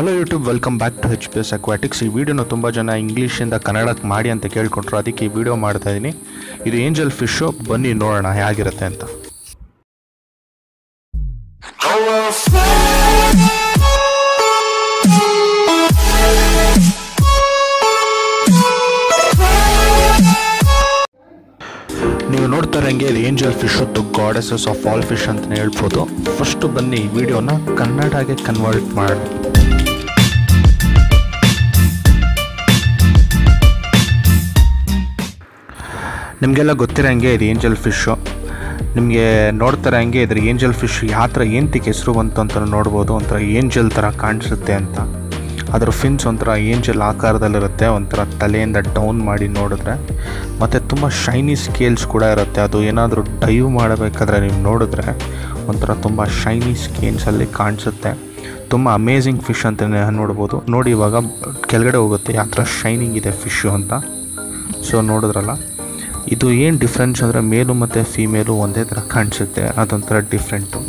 Hello YouTube welcome back to H P S aquatics ಈ ವಿಡಿಯೋನ ತುಂಬ ಜನ ಇಂಗ್ಲೀಷಿಂದ ಕನ್ನಡಕ್ಕೆ ಮಾಡಿ ಅಂತ ಕೇಳ್ಕೊಂಡ್ರು. ಅದಕ್ಕೆ ಈ ವಿಡಿಯೋ ಮಾಡ್ತಾ ಇದ್ದೀನಿ ಇದು ಏಂಜಲ್ ಫಿಶ್ಶು ಬನ್ನಿ ನೋಡೋಣ ಹೇಗಿರುತ್ತೆ ಅಂತ. ನೀವು ನೋಡ್ತಾ ಇರಂಗೆ ಇದು angel fish the goddesses of all fish ಅಂತಲೇ ಹೇಳ್ಬೋದು. ಫಸ್ಟು ಬನ್ನಿ ವಿಡಿಯೋನ ಕನ್ನಡಗೆ ಕನ್ವರ್ಟ್ ಮಾಡಿ ನಿಮಗೆಲ್ಲ ಗೊತ್ತಿರೋಂಗೆ ಇದು ಏಂಜಲ್ ಫಿಶ್ಶು. ನಿಮಗೆ ನೋಡ್ತಾರೆ ಹಂಗೆ ಇದ್ರ ಏಂಜಲ್ ಫಿಶ್ ಯಾವ ಥರ ಏನಂತಿಗೆ ಹೆಸರು ಬಂತು ಅಂತ ನೋಡ್ಬೋದು, ಒಂಥರ ಏಂಜಲ್ ಥರ ಕಾಣಿಸುತ್ತೆ ಅಂತ. ಅದರ ಫಿನ್ಸ್ ಒಂಥರ ಏಂಜಲ್ ಆಕಾರದಲ್ಲಿರುತ್ತೆ, ಒಂಥರ ತಲೆಯಿಂದ ಡೌನ್ ಮಾಡಿ ನೋಡಿದ್ರೆ. ಮತ್ತು ತುಂಬ ಶೈನಿ ಸ್ಕೇಲ್ಸ್ ಕೂಡ ಇರುತ್ತೆ, ಅದು ಏನಾದರೂ ಡೈವ್ ಮಾಡಬೇಕಾದ್ರೆ ನೀವು ನೋಡಿದ್ರೆ ಒಂಥರ ತುಂಬ ಶೈನಿ ಸ್ಕೇಲ್ಸಲ್ಲಿ ಕಾಣಿಸುತ್ತೆ. ತುಂಬ ಅಮೇಝಿಂಗ್ ಫಿಶ್ ಅಂತಲೇ ನೋಡ್ಬೋದು. ನೋಡಿ ಇವಾಗ ಕೆಳಗಡೆ ಹೋಗುತ್ತೆ, ಯಾವ ಥರ ಶೈನಿಂಗ್ ಇದೆ ಫಿಶ್ಶು ಅಂತ. ಸೊ ನೋಡಿದ್ರಲ್ಲ? ಇದು ಏನು ಡಿಫ್ರೆನ್ಸ್ ಅಂದರೆ ಮೇಲು ಮತ್ತು ಫೀಮೇಲು ಒಂದೇ ಥರ ಕಾಣಿಸುತ್ತೆ, ಅದೊಂಥರ ಡಿಫ್ರೆಂಟು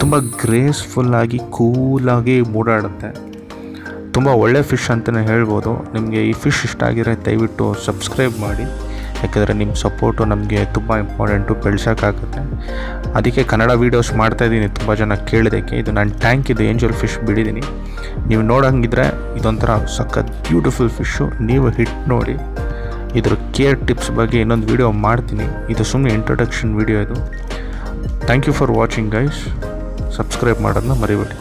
ತುಂಬ ಗ್ರೇಸ್ಫುಲ್ಲಾಗಿ ಕೂಲಾಗಿ ಮೂಡಾಡುತ್ತೆ ತುಂಬ ಒಳ್ಳೆ ಫಿಶ್ ಅಂತಲೇ ಹೇಳ್ಬೋದು. ನಿಮಗೆ ಈ ಫಿಶ್ ಇಷ್ಟ ಆಗಿದ್ರೆ ದಯವಿಟ್ಟು ಸಬ್ಸ್ಕ್ರೈಬ್ ಮಾಡಿ. ಯಾಕೆಂದರೆ ನಿಮ್ಮ ಸಪೋರ್ಟು ನಮಗೆ ತುಂಬ ಇಂಪಾರ್ಟೆಂಟು ಬೆಳೆಸೋಕ್ಕಾಗುತ್ತೆ. ಅದಕ್ಕೆ ಕನ್ನಡ ವೀಡಿಯೋಸ್ ಮಾಡ್ತಾಯಿದ್ದೀನಿ ತುಂಬ ಜನ ಕೇಳಿದ್ದಕ್ಕೆ. ಇದು ನಾನು ಟ್ಯಾಂಕ್ ಇದು ಏಂಜಲ್ ಫಿಶ್ ಬಿಡಿದ್ದೀನಿ. ನೀವು ನೋಡೋಂಗಿದ್ರೆ ಇದೊಂಥರ ಸಖತ್ ಬ್ಯೂಟಿಫುಲ್ ಫಿಶ್ಶು ನೀವು ಹಿಟ್ ನೋಡಿ. ಇದ್ರ ಕೇರ್ ಟಿಪ್ಸ್ ಬಗ್ಗೆ ಇನ್ನೊಂದು ವಿಡಿಯೋ ಮಾಡ್ತೀನಿ. ಇದು ಸುಮ್ಮನೆ ಇಂಟ್ರೊಡಕ್ಷನ್ ವಿಡಿಯೋ ಇದು. Thank you for watching guys subscribe ಮಾಡೋದನ್ನ ಮರಿಬೇಡಿ.